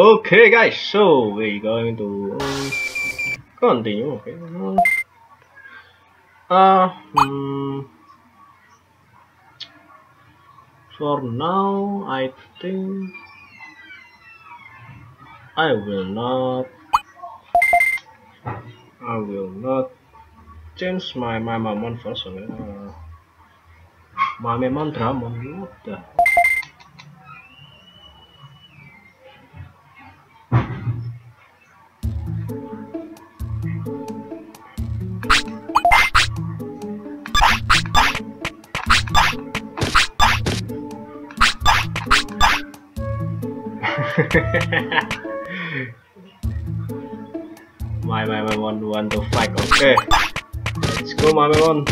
Okay, guys, so we're going to continue. Okay. Uh, hmm, for now, I think I will not. I will not change my my Mammon version. Uh, my Dramon. What the? My my my one want to fight okay. Let's go my one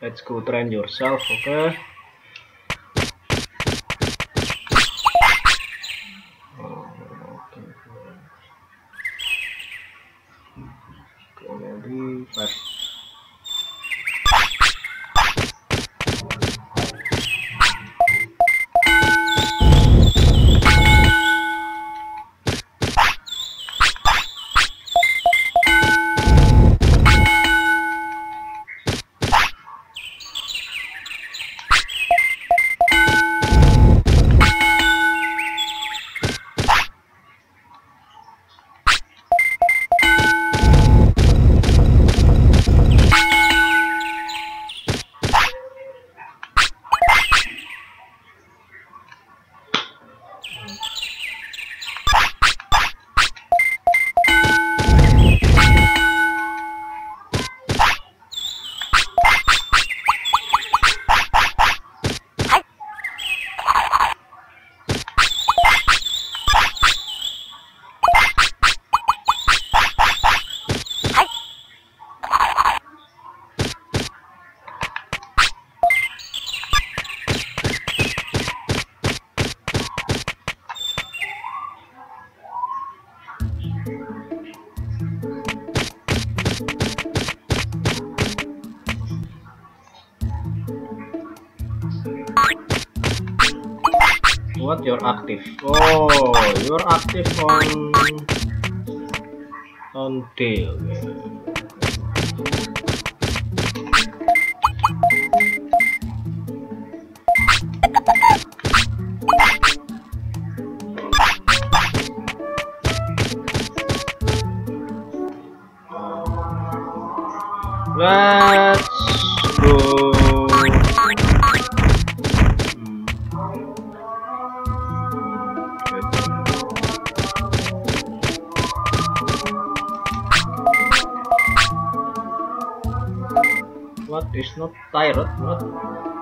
let's go train yourself okay you're active. Oh you're active on on deal Let's 我要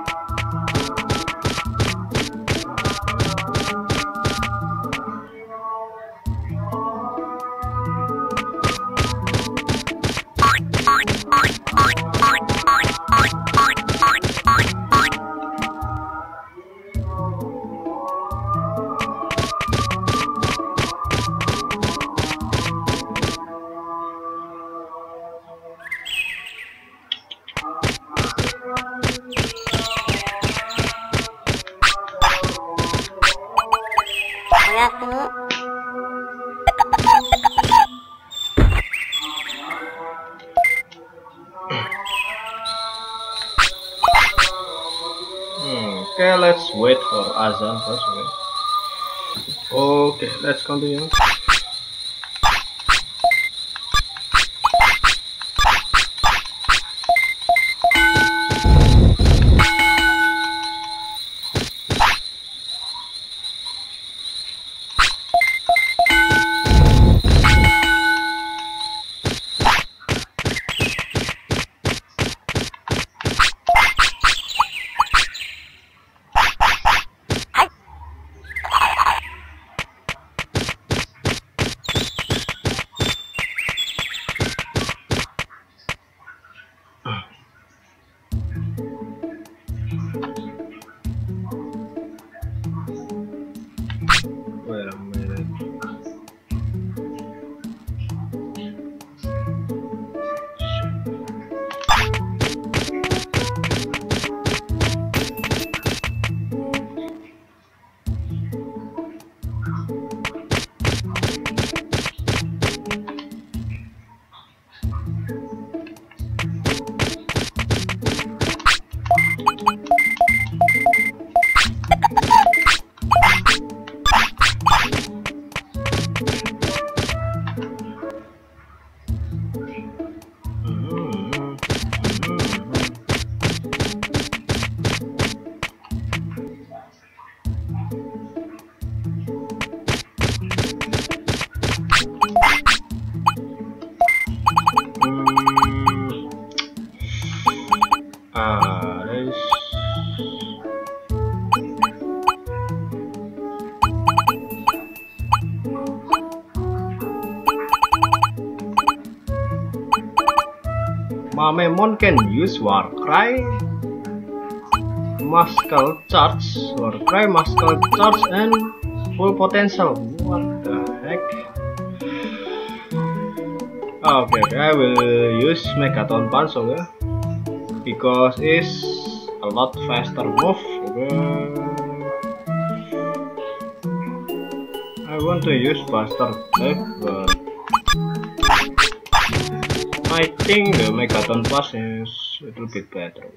okay, let's wait for Azan okay let's continue. Mamemon can use Warcry, Muscle Charge, Warcry, Muscle Charge, and Full Potential. What the heck? Okay, okay, I will use Megaton Punch, okay? Because it's a lot faster move. Okay. I want to use Buster Blade, but I think uh, the Megaton Plus is a little bit better.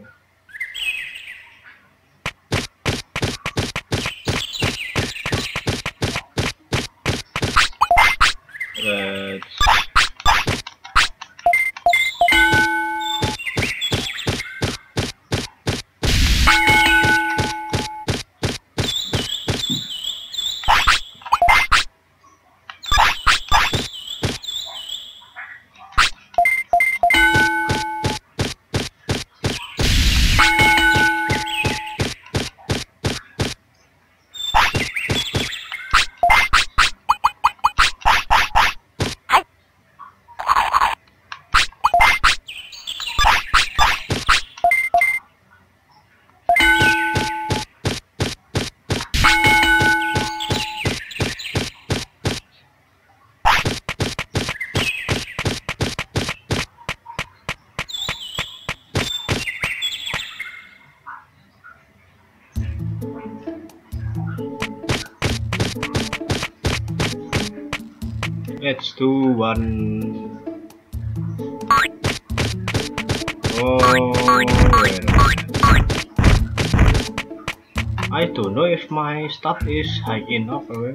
mijn stap is wel voor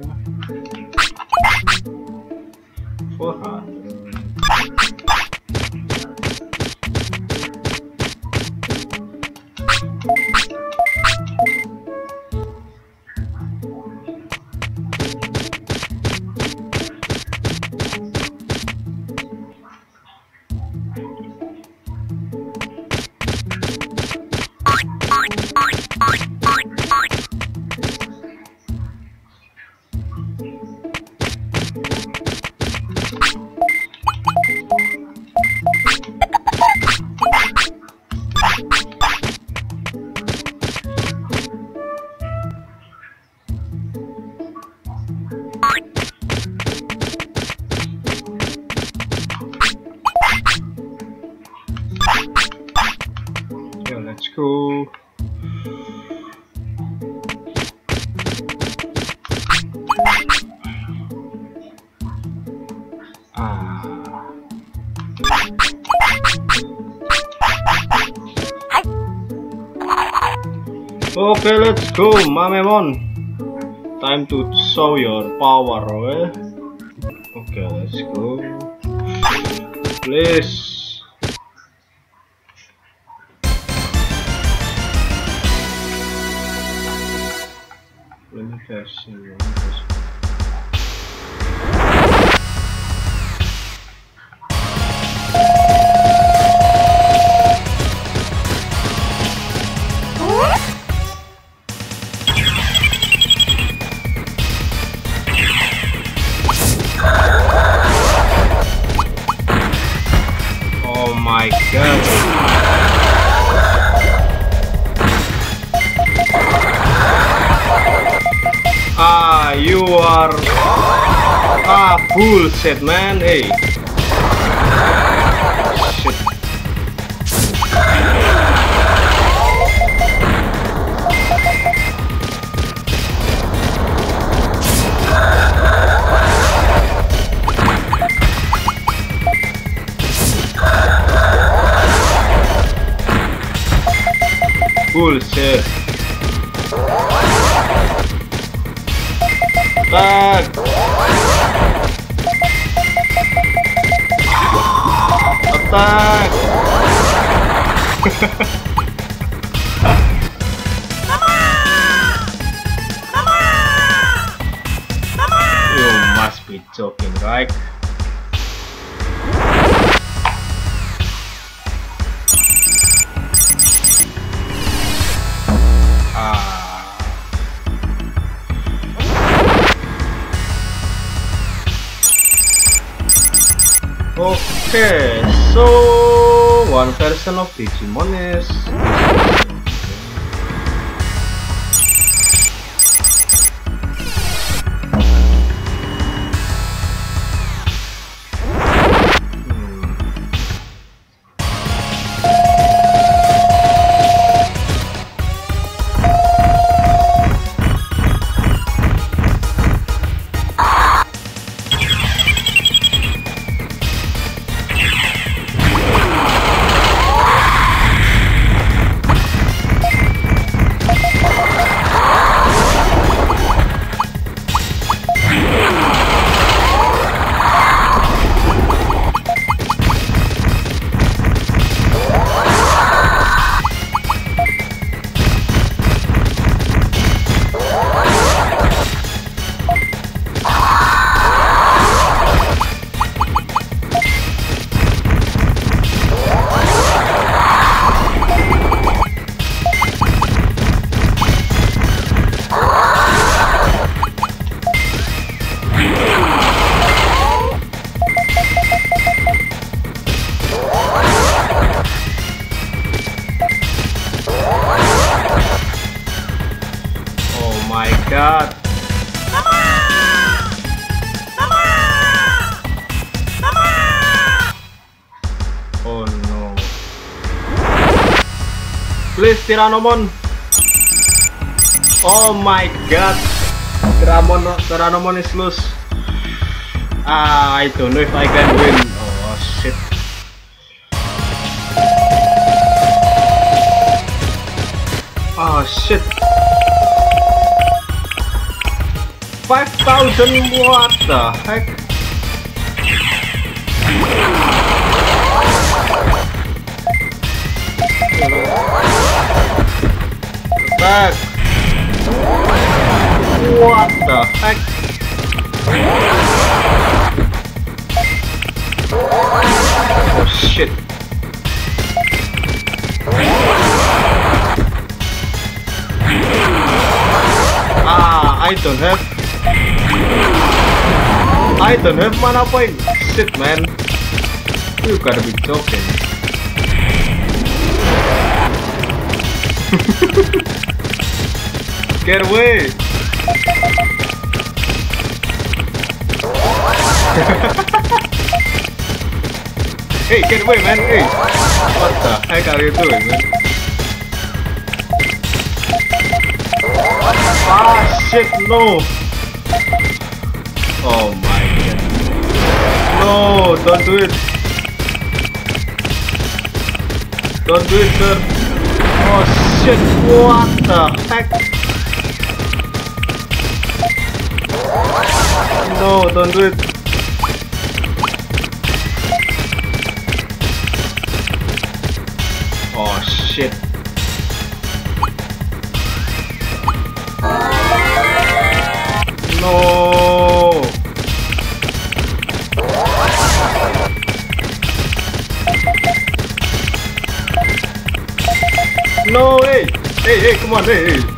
Voorgaan. Go, Mamemon. Time to show your power, okay? Okay, let's go. Please. Bullshit, man. Hey. Shit. Bullshit. back! Mama! Mama! Mama! You must be joking, right? Okay, so one person of Digimon is Tyrannomon. Oh my god. Tyrannomon Tyrannomon is loose. Ah, I don't know if I can win. Oh shit. Oh shit. 5000 what the heck Attack What the heck Oh shit Ah, I don't have I don't have mana point. Shit, man. You gotta be joking. Get away! hey, get away, man! Hey! What the heck are you doing, man? Ah, shit, no! Oh my god. No, don't do it. Don't do it, sir. Oh shit, what the heck? No, don't do it. Oh shit. No. No, hey, hey, hey, come on, hey, hey.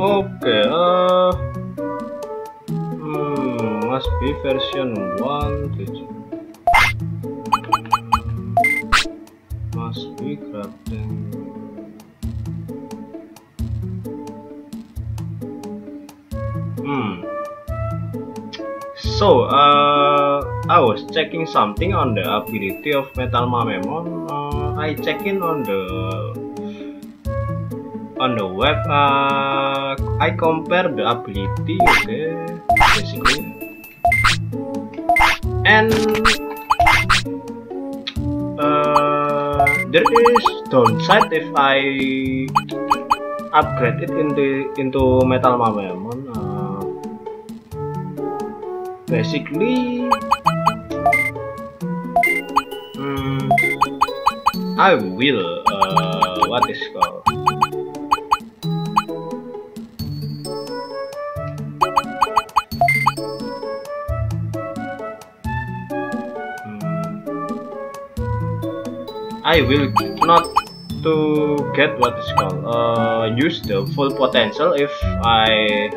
Oke, eh, must be version 1 must be crafting. Hmm. So uh, I was checking something on the ability of Metal Mamemon uh, I check in on the on the web uh, I compare the ability okay basically. And uh, there is downside if I upgrade it into into metal mamemon uh, basically hmm, I will uh, what is I will not to get what is called uh, use the full potential if I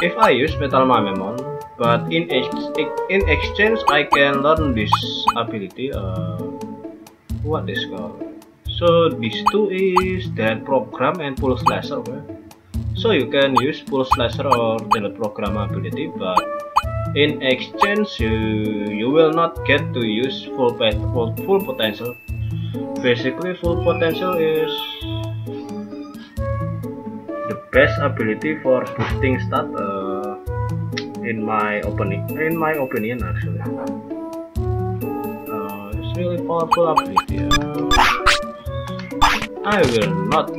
if I use Metal Mamemon but in ex in exchange I can learn this ability uh, what is called so these two is that program and pulse laser okay? so you can use pulse laser or teleprogram ability but in exchange you you will not get to use full full, full potential. Basically full potential is the best ability for boosting stat uh, in my opinion in my opinion actually. Uh, it's really powerful ability uh, I will not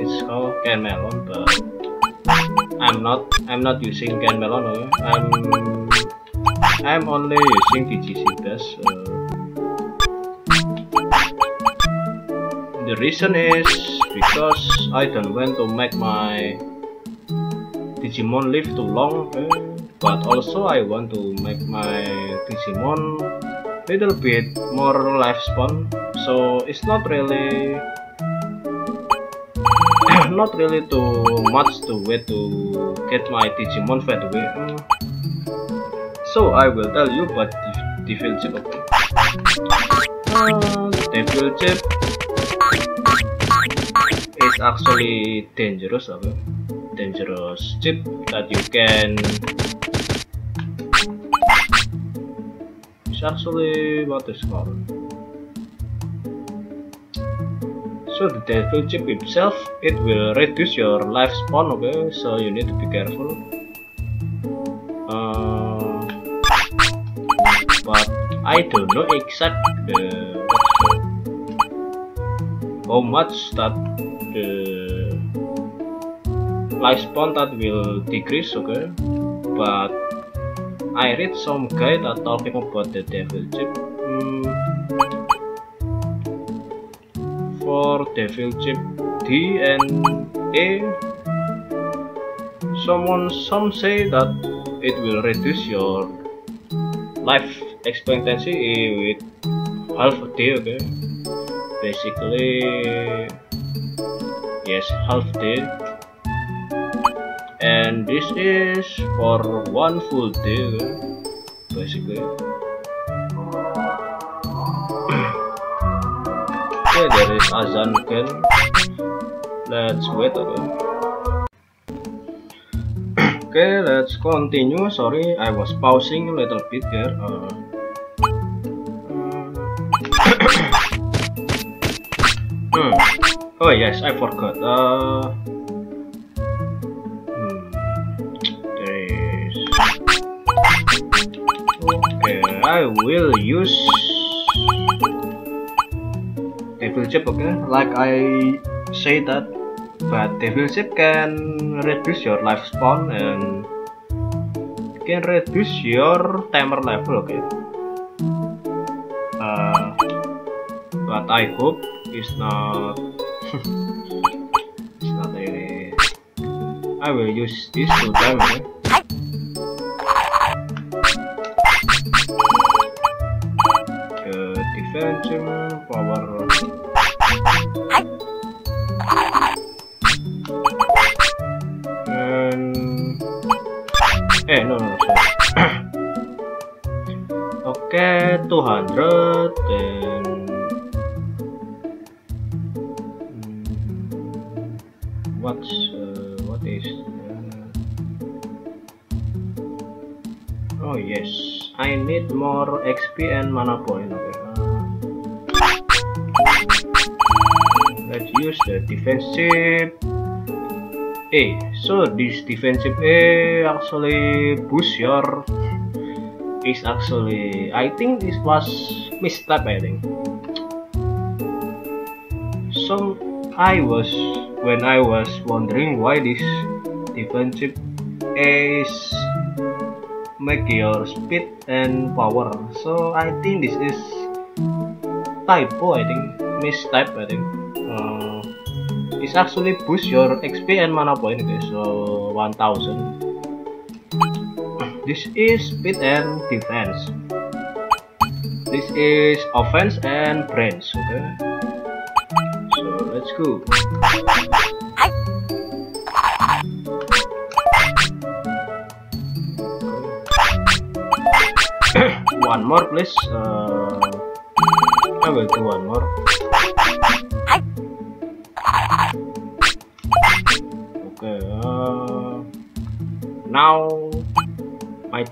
is called but I'm not I'm not using can melon okay? I'm I'm only using DG Sidas uh, the reason is because I don't want to make my Digimon live too long okay? but also I want to make my Digimon little bit more lifespan so it's not really not really too much to wait to get my Digimon fed away. Uh, so I will tell you but Devil Chip okay uh, Devil Chip is actually dangerous okay dangerous chip that you can it's actually what is called so the devil chip itself it will reduce your lifespan okay? So you need to be careful. Uh, but I don't know exact the how much that the lifespan that will decrease okay? But I read some guide that talking about the devil chip. Mm, for Devil Chip D and A. Someone some say that it will reduce your life expectancy with half a day. Okay, basically yes, half day. And this is for one full day, okay? basically. azan kan let's wait oke okay. okay, let's continue. Sorry I was pausing a little bit here. Uh, hmm. oh yes I forgot. Uh, hmm. Okay, I will use Okay, like I say that, but devil chip can reduce your lifespan and can reduce your timer level. Okay. Uh, but I hope it's not it's not really I will use this two times eh no no sorry. Okay 200 and what's uh, what is uh, oh yes. I need more XP and mana point okay. Let's use the defensive. A so this defensive A actually boost your is actually I think this was misstep I think. So I was when I was wondering why this defensive is make your speed and power. So I think this is typo I think mistype I think it's actually boost your XP and mana point okay so 1000 this is speed and defense. This is offense and brains okay? So let's go. One more please. Uh, I will do one more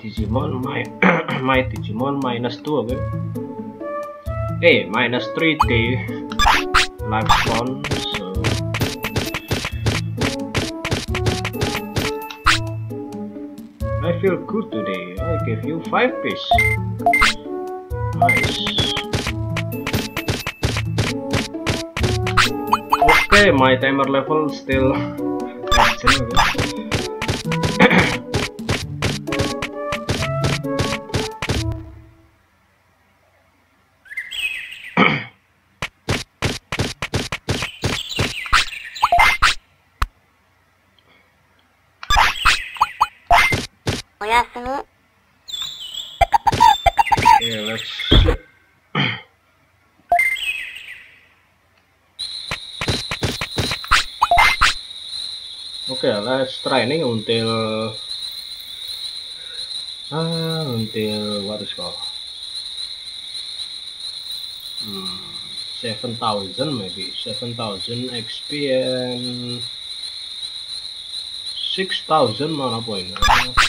Digimon my my Digimon minus 2 okay eh minus 3 day life spawn so. I feel good today. I give you 5 piece. Nice. Okay my timer level still training until uh, until what is called hmm, seven thousand maybe seven thousand XP and six thousand mana point. Uh,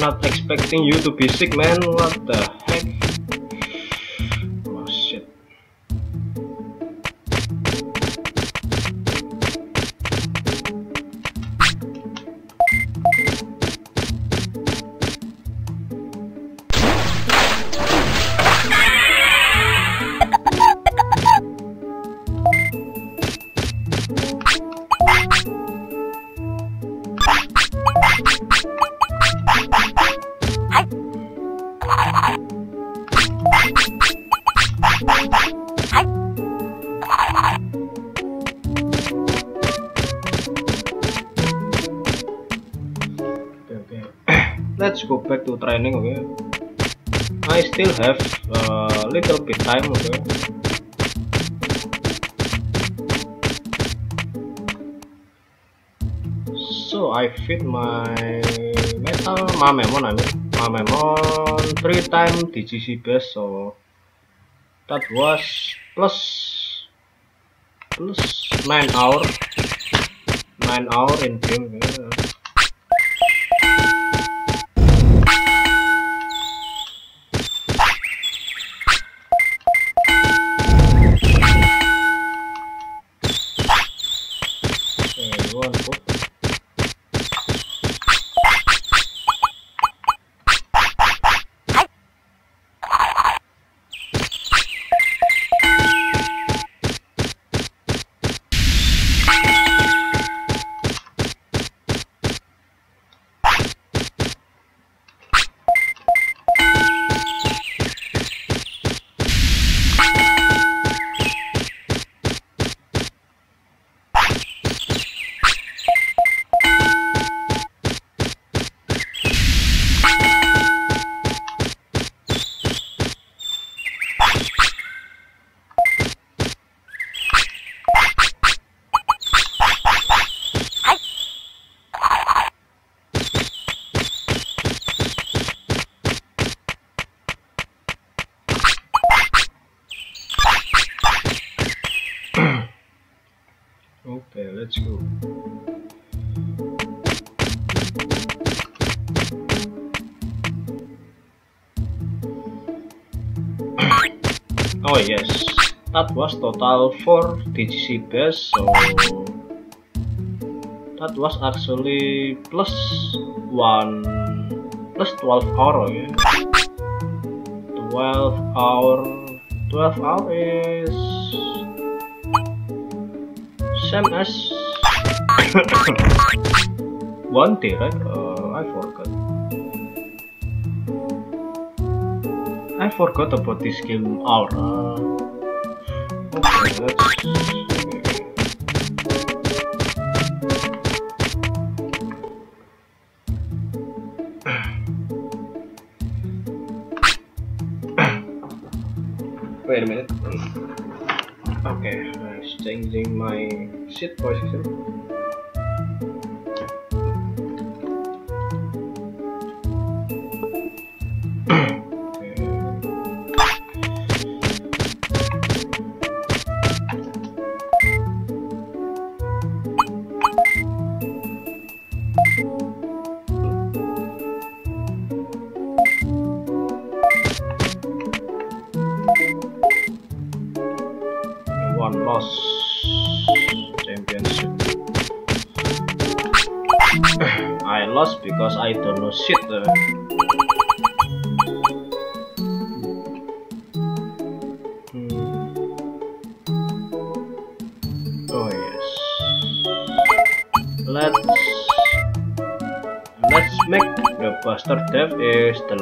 not expecting you to be sick, man. What the go back to training okay I still have a uh, little bit time okay so I fit my metal Mamemon I mean Mamemon 3 time DGC base so that was plus plus 9 hour 9 hour in game yeah. Oh yes, that was total 4 DGC base, so that was actually plus 1 plus 12 hour yeah. 12 hour 12 hour is same as one day, right? I forgot about this game aura. Okay, let's. Wait a minute. Okay, I'm changing my seat position.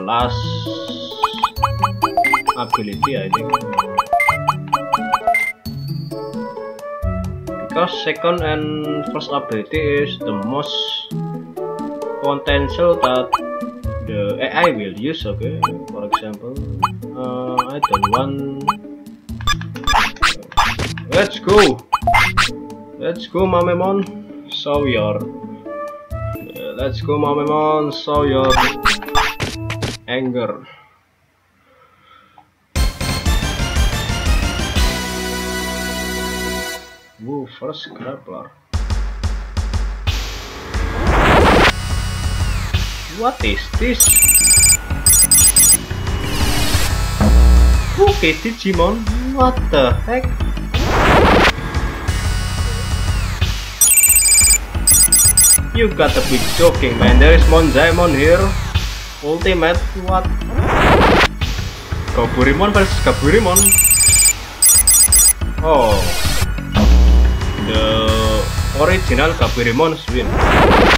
Last ability I think. Because second and first ability is the most potential that the AI will use okay? For example uh, I don't want let's go! Let's go Mamemon. Show your let's go Mamemon. Show your anger Woo, first grappler What is this? Okay, Digimon, what the heck? You gotta be joking, man. There is Monzaemon here. Ultimate, what? Gaburimon versus Gaburimon. Oh. The original Gaburimon win.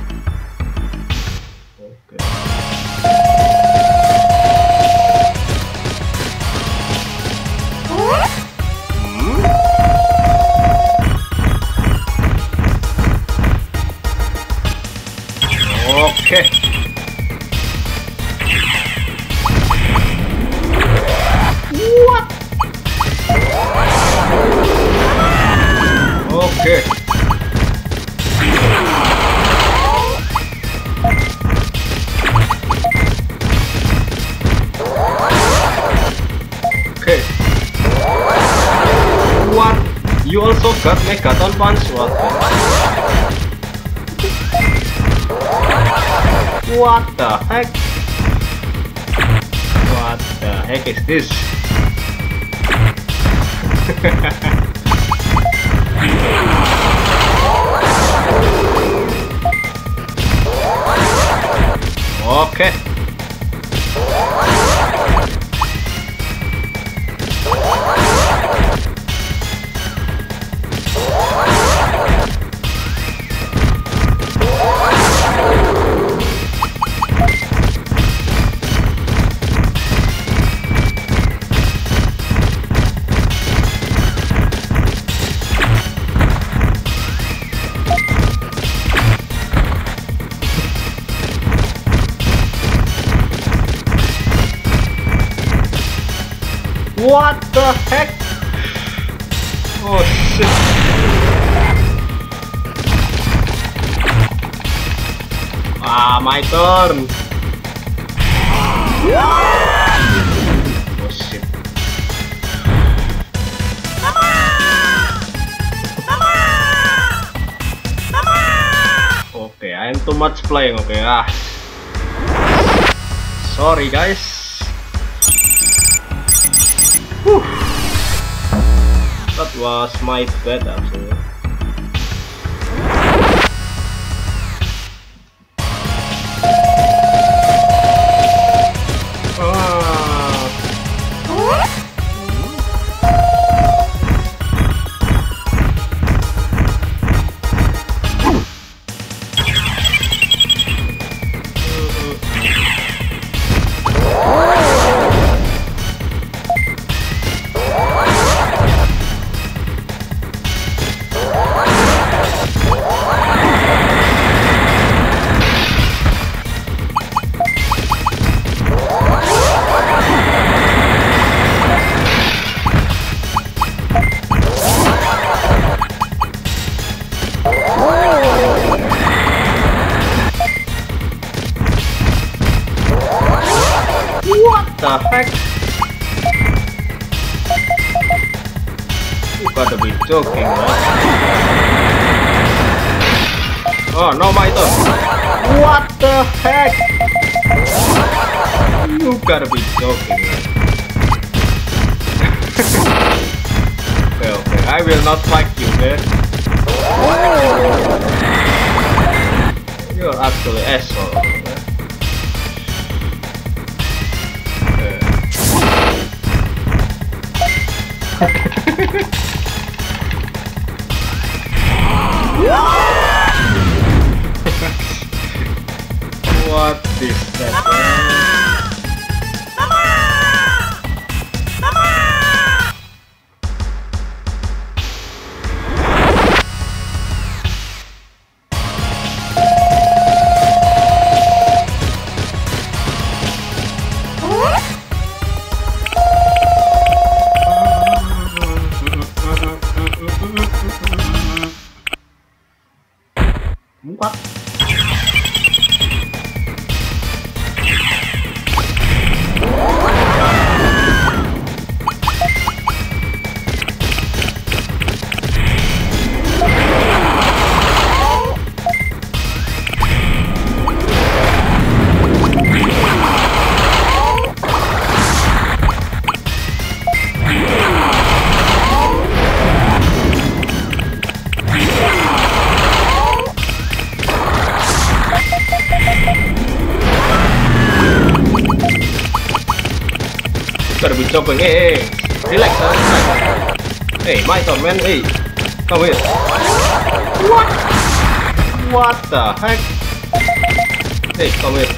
Este. ok. Sorry guys. Whew. That was my bad actually. The heck? You gotta be joking, man. Oh, no, my turn. What the heck? You gotta be joking, man. okay, okay, I will not fight you, man. You're actually asshole. what is that? Ah! 적응 해 릴렉스 에이 마이턴맨 에이 Come biết, What? What the heck? Hey come biết,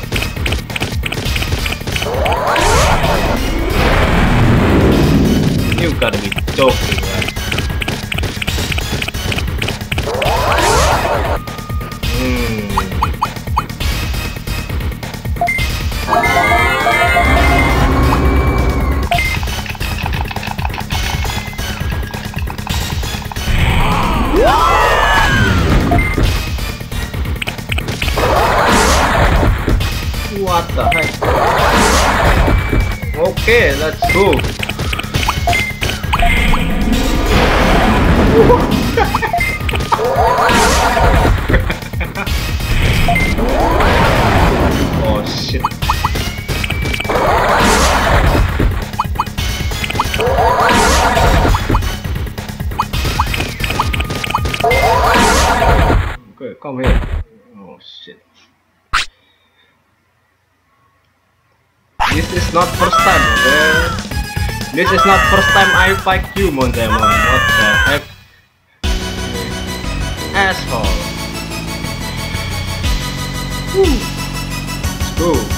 You gotta be joking man. Hmm. What the heck? Okay, let's go. oh shit. Come here. Not first time, okay? This is not first time I fight you, Montemon. What the heck? Asshole. Woo. Let's go.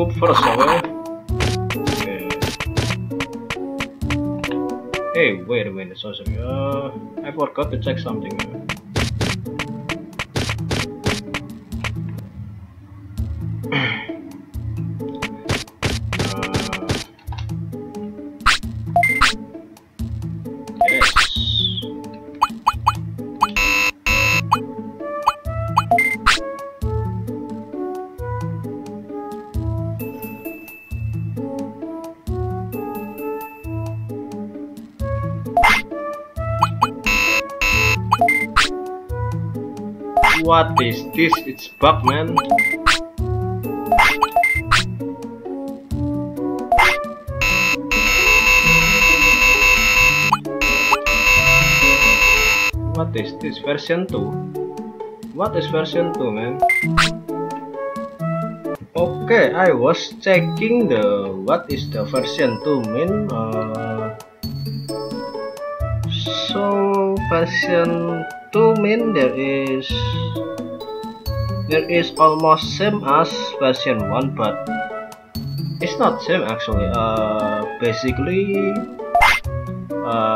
Poop first, okay? Okay. Hey, wait a minute, sorry. Uh, I forgot to check something. What is this? It's bug, man. What is this? Version 2? What is version 2, man? Okay, I was checking the what is the version 2 mean. Uh, so version 2 mean there is there is almost same as version 1 but it's not same actually. Uh basically uh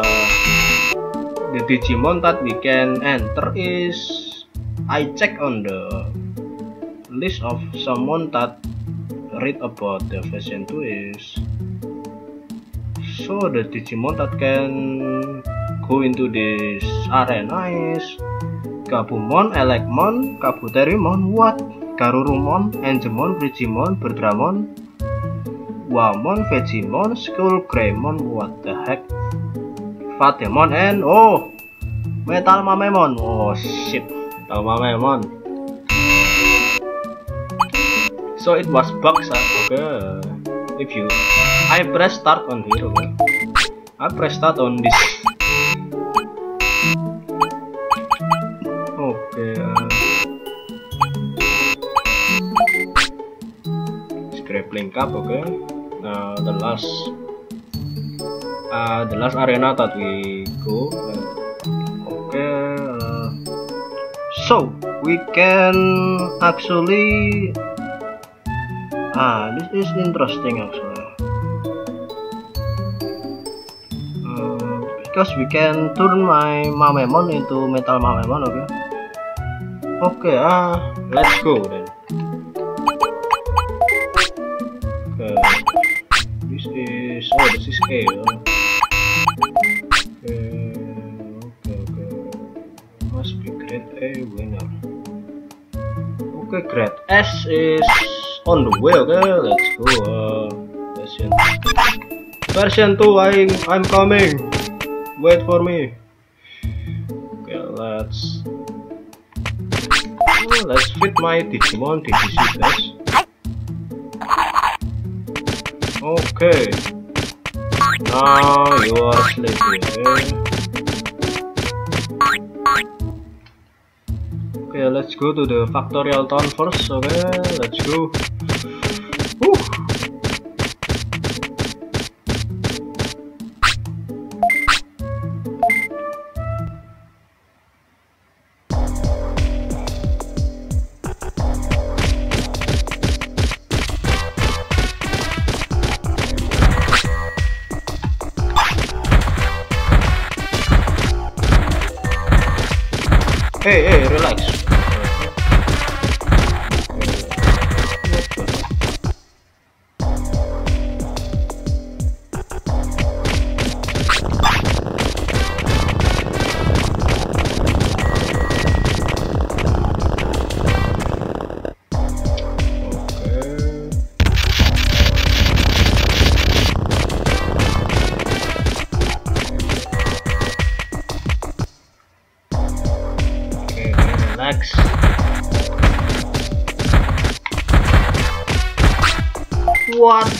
the digimon that we can enter is i check on the list of someone that read about the version 2 is so the digimon that can go into this arena is Gabumon, Elecmon, Kabuterimon, what? Garurumon, Angemon, Brigimon, Berdramon, Wamon, Vegemon, Skullgreymon, what the heck? Fatemon and oh Metal Mamemon. Oh shit, Metal Mamemon. So it was bugs, okay. If you, I press start on here, okay. I press start on this. Cup, okay. Uh, the last, uh, the last arena that we go. okay. Uh, so we can actually. Ah, this is interesting actually. Uh, because we can turn my Mamemon into Metal Mamemon, okay. Okay, ah, let's go then. Is on the way. Okay, let's go. Uh, version version two. I'm I'm coming. Wait for me. Okay, let's Oh, let's fit my Digimon DGC guys. Okay. Now you are sleeping. Okay? Okay, let's go to the Factorial Town first. Okay, let's go.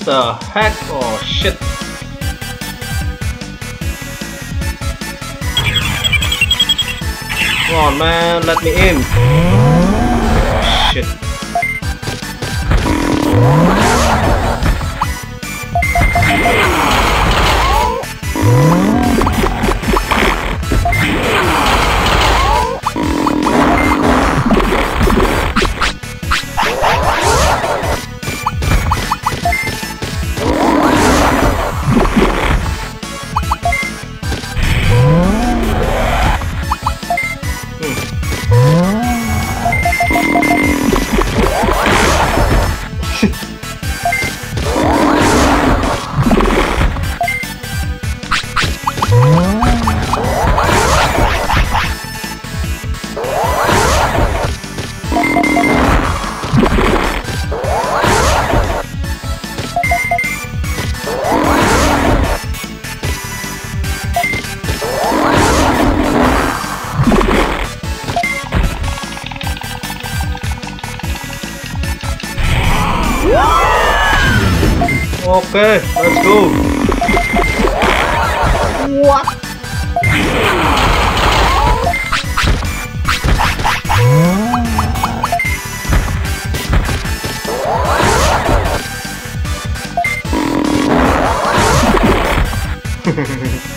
The heck? Oh shit. Come on man, let me in. Ha ha ha ha.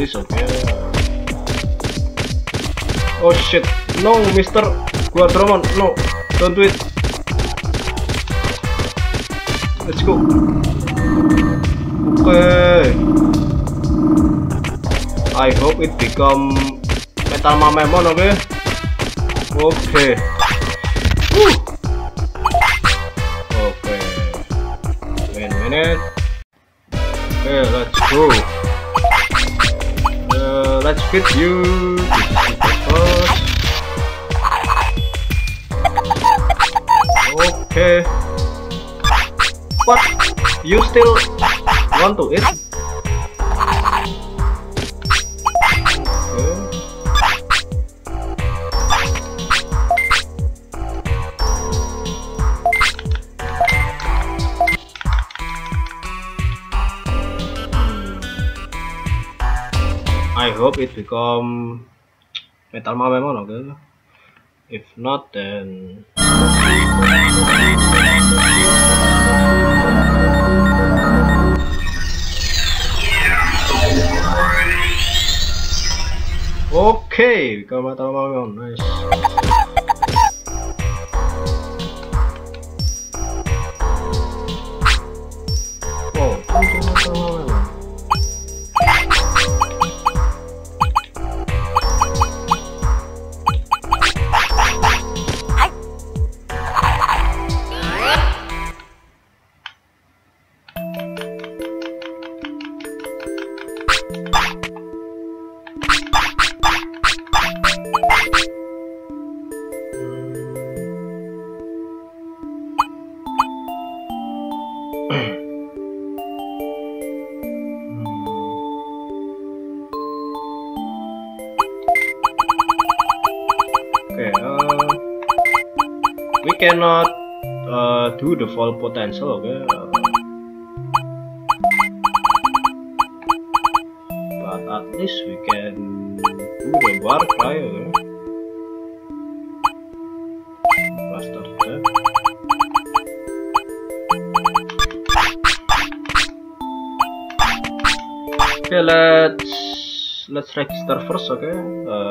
After this, okay. Oh shit! No, Mister Guardromon, no, don't do it. Let's go. Okay. I hope it become Metal Mamemon, okay? Okay. Let's you. Okay. What? You still want to eat? Hope it become metal memon okay. If not then Okay, become metal memon nice cannot uh, do the full potential okay? But at least we can do the war cry okay? Faster okay. okay let's let's register first okay? Uh,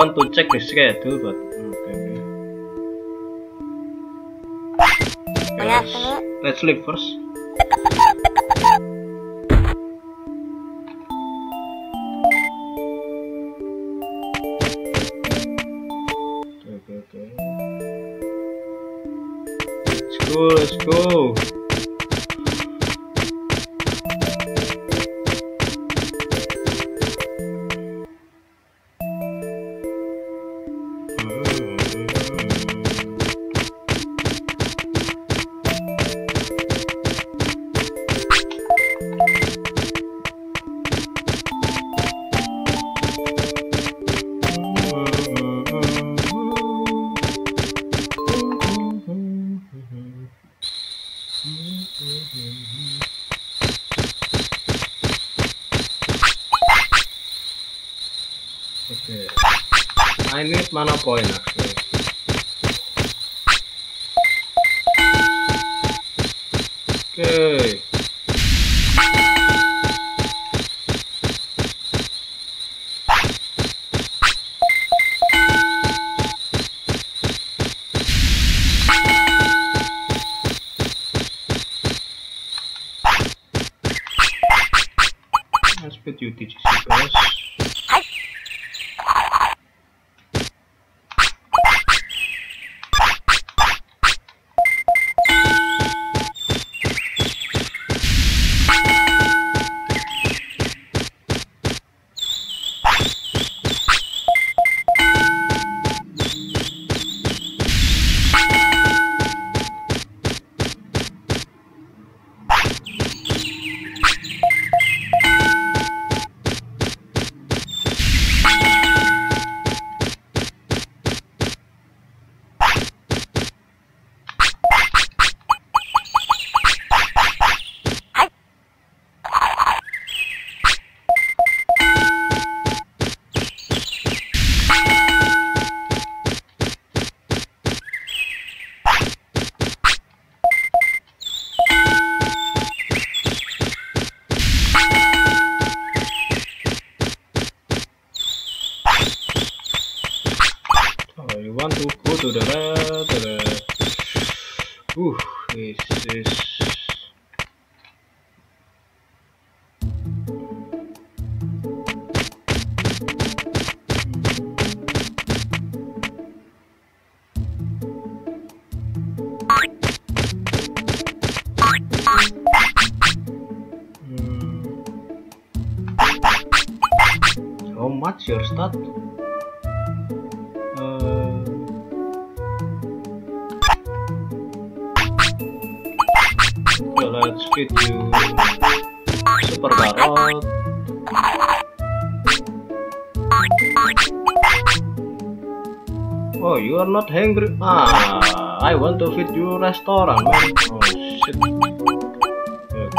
want to check the schedule but okay, okay. let's, let's sleep first. Okay okay. Let's go let's go Mas não. Man. Oh shit. Uh,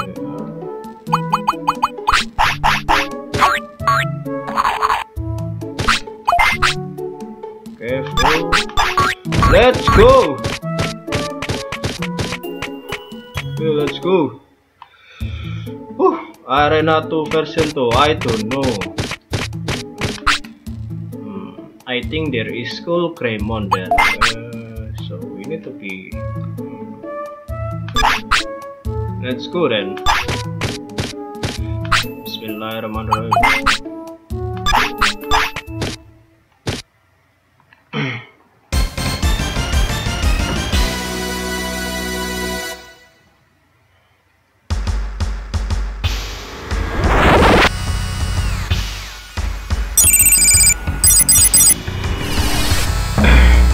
Careful. Let's go. Okay, let's go. Whew, Arena 2 version 2. I don't know. Hmm, I think there is Skull Greymon there. Uh, go. Bismillahirrahmanirrahim.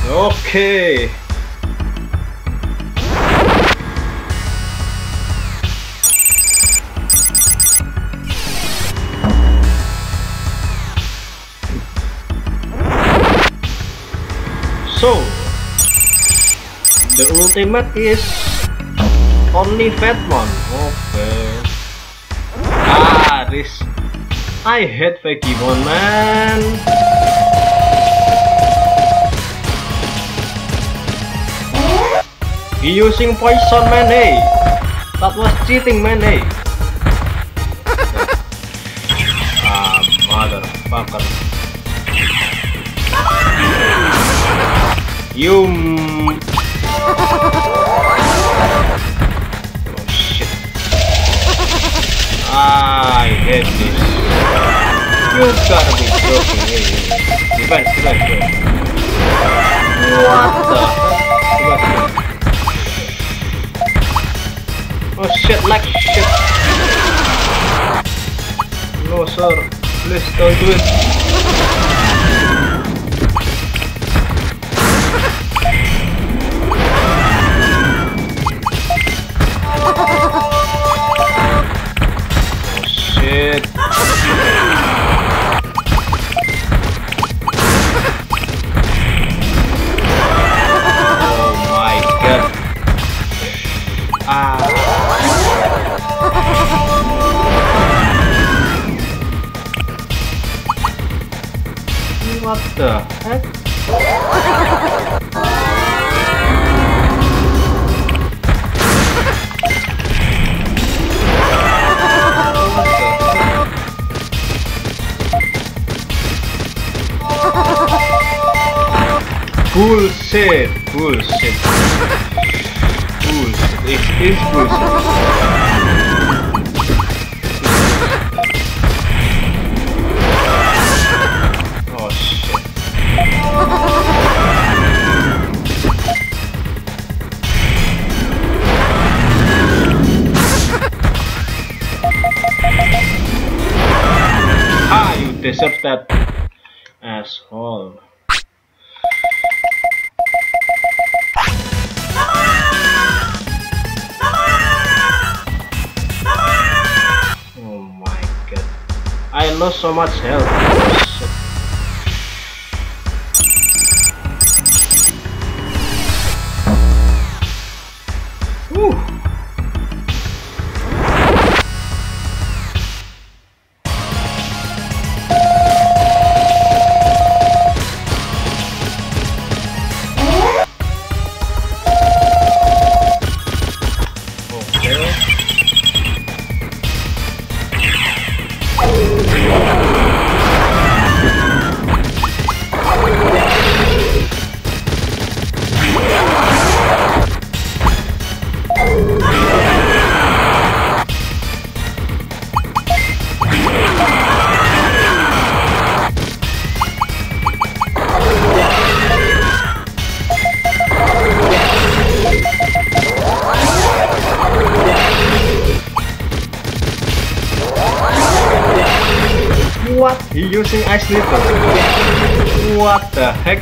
Okay. Ultimate is only Fatmon. Okay. Ah, this. I hate Vegimon, man. He using poison, man. Hey, that was cheating, man. Hey. ah, motherfucker. You. You gotta be joking. What the? Oh shit, like shit. No sir, please don't do it. Bullshit, bullshit. Bullshit, it is bullshit. Oh shit. That, so much health.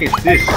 Is this?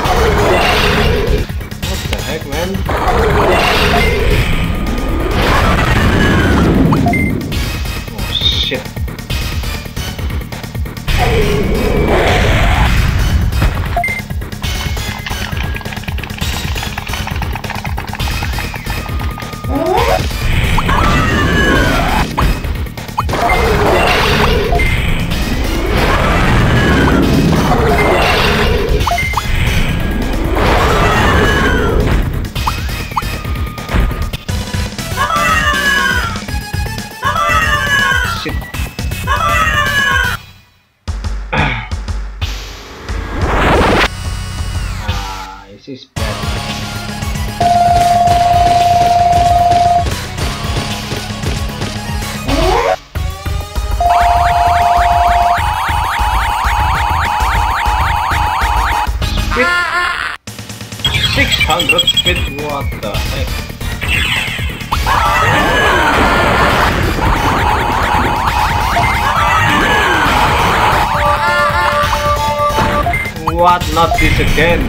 Again?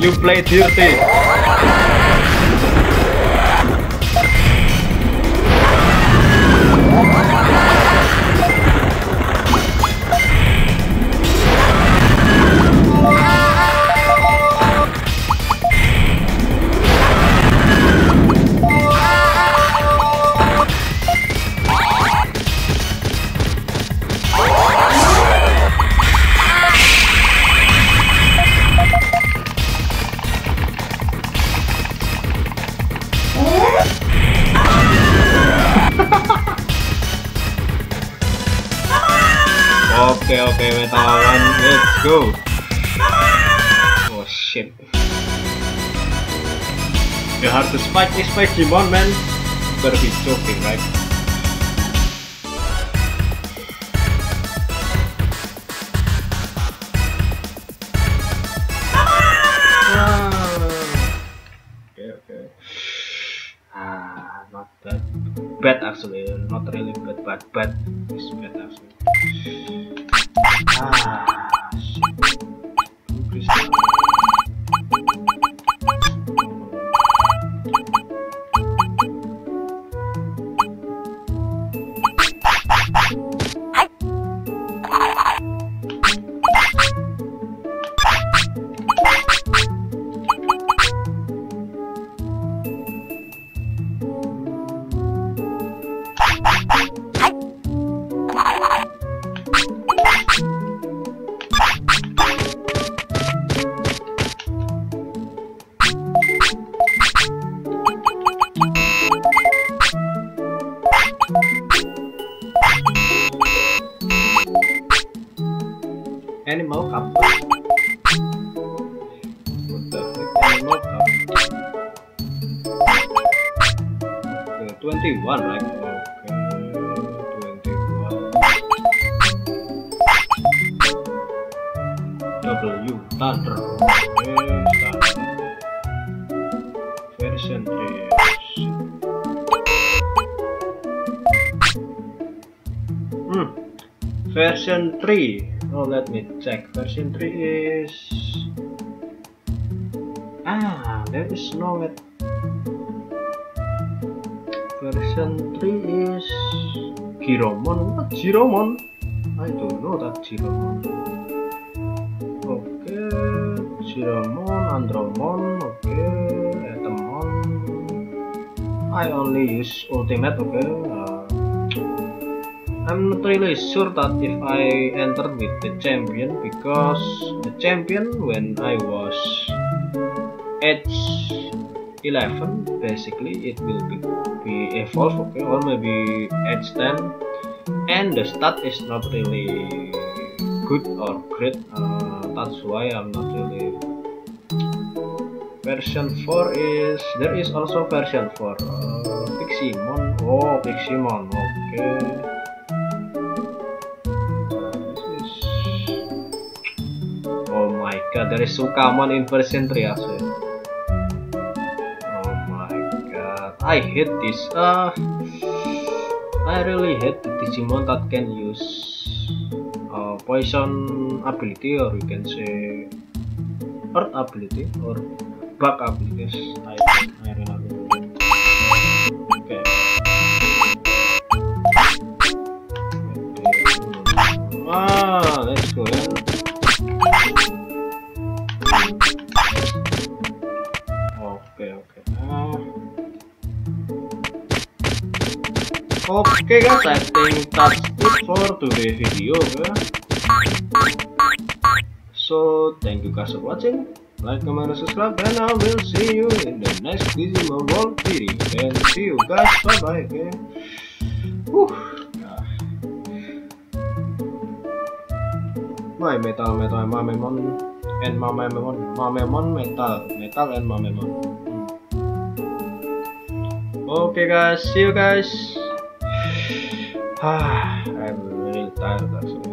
You play dirty. Spike this Pokemon man. Better be joking, right? Ah. Okay okay. Ah, not that bad actually. Not really bad, but bad. It's bad actually. 3 is. Ah, there is no it. Version 3 is. Giromon. What Giromon? I don't know that Giromon. Okay, Giromon, Andromon, okay, Etemon. I only use Ultimate, okay. I'm not really sure that if I entered with the champion because the champion when I was age 11 basically it will be, be evolved okay or maybe age 10 and the stat is not really good or great uh, that's why I'm not really version 4 is there is also version 4 uh, Piximon. Oh Piximon okay Oh my god, there is Sukamon in version 3 as well. Oh my god, I hate this. Uh, I really hate the Digimon that can use uh, poison ability or you can say earth ability or bug abilities. I, I really Okay. Okay guys, I think that's it for today's video okay? So thank you guys for watching. Like, comment, and subscribe, and I will see you in the next Digimon World video. And see you guys. Bye bye. Okay. Whew. My metal metal mamemon and mamemon mamemon metal metal and mamemon. Hmm. Okay guys, see you guys. I'm really tired of actually.